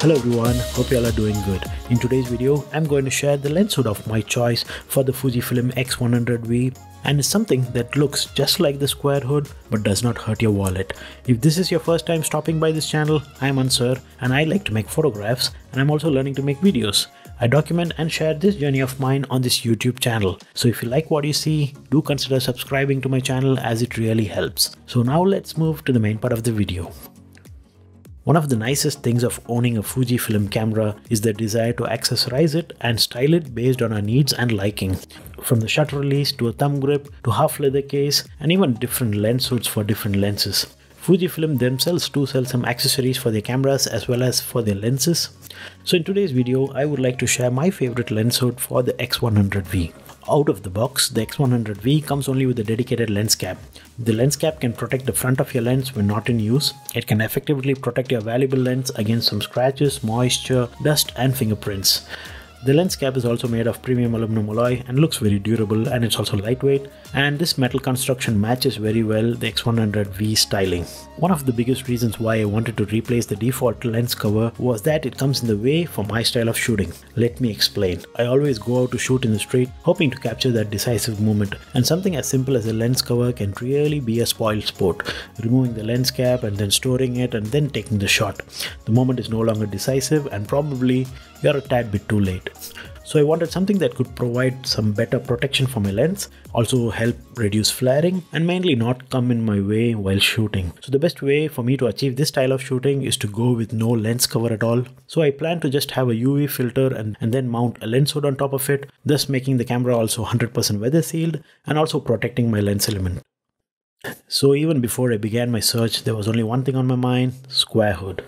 Hello everyone, hope you all are doing good. In today's video, I'm going to share the lens hood of my choice for the Fujifilm X100V and it's something that looks just like the square hood but does not hurt your wallet. If this is your first time stopping by this channel, I'm Ansar and I like to make photographs and I'm also learning to make videos. I document and share this journey of mine on this YouTube channel. So if you like what you see, do consider subscribing to my channel as it really helps. So now let's move to the main part of the video. One of the nicest things of owning a Fujifilm camera is the desire to accessorize it and style it based on our needs and liking. From the shutter release to a thumb grip to half leather case and even different lens hoods for different lenses. Fujifilm themselves do sell some accessories for their cameras as well as for their lenses. So in today's video, I would like to share my favorite lens hood for the X100V. Out of the box, the X100V comes only with a dedicated lens cap. The lens cap can protect the front of your lens when not in use. It can effectively protect your valuable lens against some scratches, moisture, dust and fingerprints. The lens cap is also made of premium aluminum alloy and looks very durable and it's also lightweight and this metal construction matches very well the X100V styling. One of the biggest reasons why I wanted to replace the default lens cover was that it comes in the way for my style of shooting. Let me explain. I always go out to shoot in the street hoping to capture that decisive moment and something as simple as a lens cover can really be a spoiled sport. Removing the lens cap and then storing it and then taking the shot. The moment is no longer decisive and probably you're a tad bit too late. So I wanted something that could provide some better protection for my lens, also help reduce flaring and mainly not come in my way while shooting. So the best way for me to achieve this style of shooting is to go with no lens cover at all. So I plan to just have a UV filter and, and then mount a lens hood on top of it, thus making the camera also 100% weather sealed and also protecting my lens element. So even before I began my search, there was only one thing on my mind, square hood.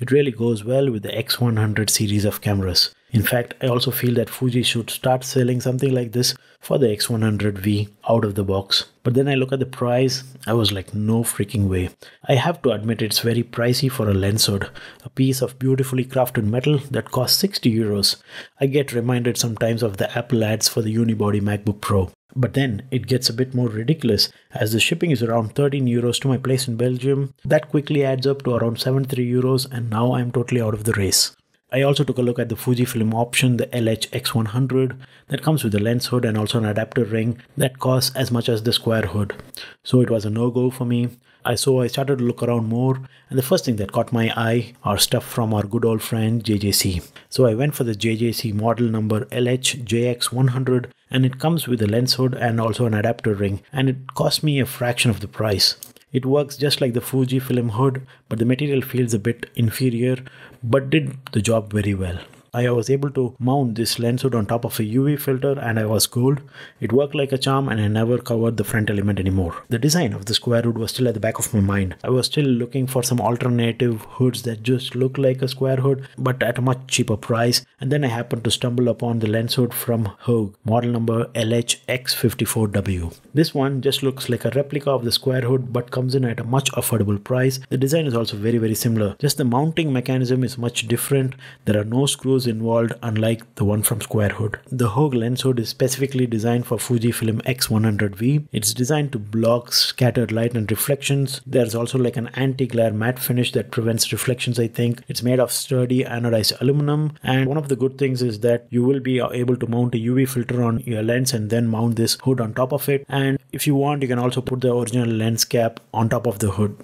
It really goes well with the X100 series of cameras. In fact, I also feel that Fuji should start selling something like this for the X100V out of the box. But then I look at the price, I was like, no freaking way. I have to admit it's very pricey for a lens hood, a piece of beautifully crafted metal that costs 60 euros. I get reminded sometimes of the Apple ads for the unibody MacBook Pro. But then it gets a bit more ridiculous as the shipping is around 13 euros to my place in Belgium. That quickly adds up to around 73 euros and now I'm totally out of the race. I also took a look at the Fujifilm option, the LH-X100 that comes with a lens hood and also an adapter ring that costs as much as the square hood. So it was a no-go for me. I so I started to look around more and the first thing that caught my eye are stuff from our good old friend JJC. So I went for the JJC model number LH-JX100 and it comes with a lens hood and also an adapter ring and it cost me a fraction of the price. It works just like the Fuji film hood, but the material feels a bit inferior, but did the job very well. I was able to mount this lens hood on top of a UV filter and I was cool. It worked like a charm and I never covered the front element anymore. The design of the square hood was still at the back of my mind. I was still looking for some alternative hoods that just look like a square hood but at a much cheaper price and then I happened to stumble upon the lens hood from Haoge, model number LHX54W. This one just looks like a replica of the square hood but comes in at a much affordable price. The design is also very very similar. Just the mounting mechanism is much different. There are no screws involved unlike the one from Square Hood. The Haoge lens hood is specifically designed for Fujifilm X100V. It's designed to block scattered light and reflections. There's also like an anti-glare matte finish that prevents reflections I think. It's made of sturdy anodized aluminum and one of the good things is that you will be uh, able to mount a UV filter on your lens and then mount this hood on top of it and if you want you can also put the original lens cap on top of the hood.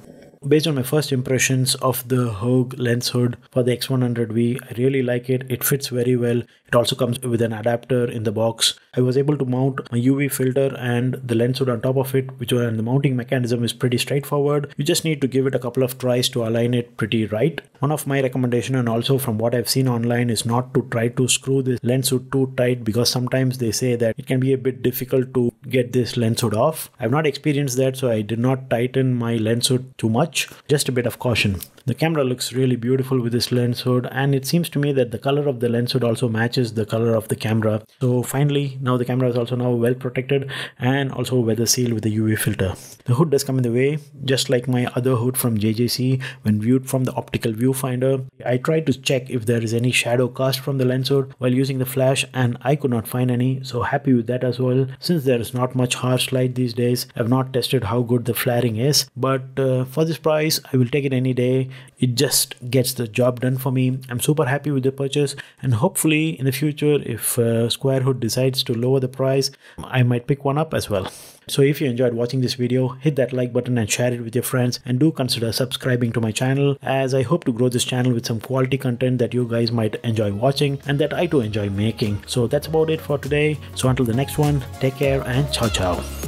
Based on my first impressions of the Haoge lens hood for the X100V, I really like it. It fits very well. It also comes with an adapter in the box. I was able to mount my UV filter and the lens hood on top of it, which and the mounting mechanism is pretty straightforward. You just need to give it a couple of tries to align it pretty right. One of my recommendation and also from what I've seen online is not to try to screw this lens hood too tight because sometimes they say that it can be a bit difficult to get this lens hood off. I've not experienced that so I did not tighten my lens hood too much. Just a bit of caution. The camera looks really beautiful with this lens hood and it seems to me that the color of the lens hood also matches the color of the camera. So finally now the camera is also now well protected and also weather sealed with a UV filter. The hood does come in the way just like my other hood from JJC when viewed from the optical viewfinder. I tried to check if there is any shadow cast from the lens hood while using the flash and I could not find any so happy with that as well. Since there is not much harsh light these days I've not tested how good the flaring is but uh, for this price I will take it any day it just gets the job done for me. I'm super happy with the purchase and hopefully in the future if uh, Squarehood decides to lower the price, I might pick one up as well. So if you enjoyed watching this video, hit that like button and share it with your friends and do consider subscribing to my channel as I hope to grow this channel with some quality content that you guys might enjoy watching and that I too enjoy making. So that's about it for today. So until the next one, take care and ciao ciao.